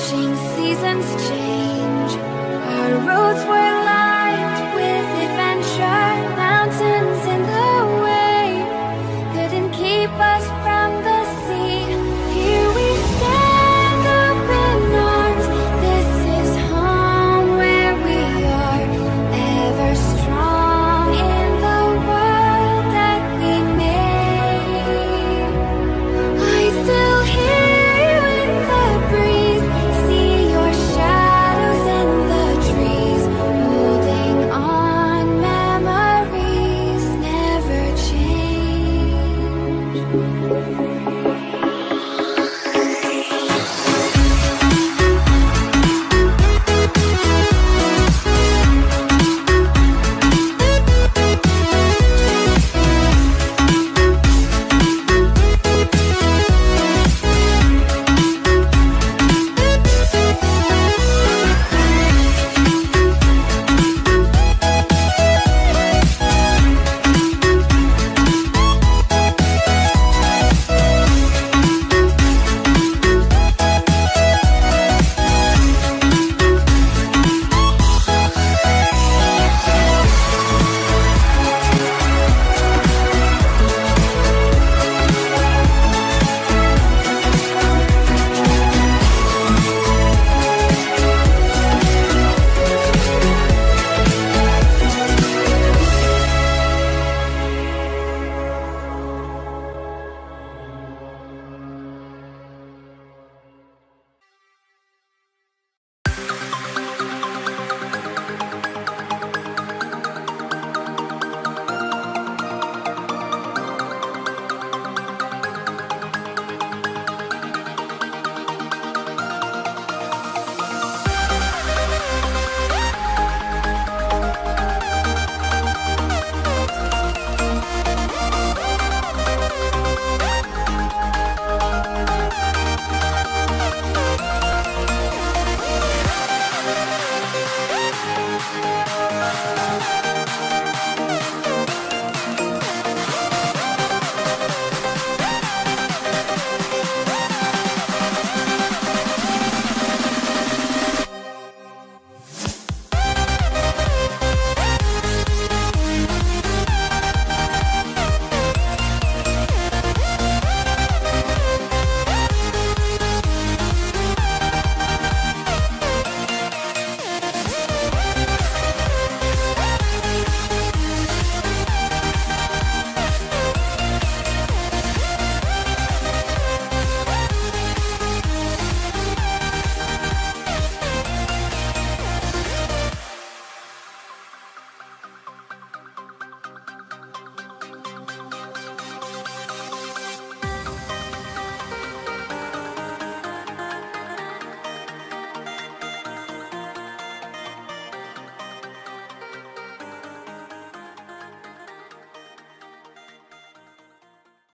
watching seasons change. Our roads were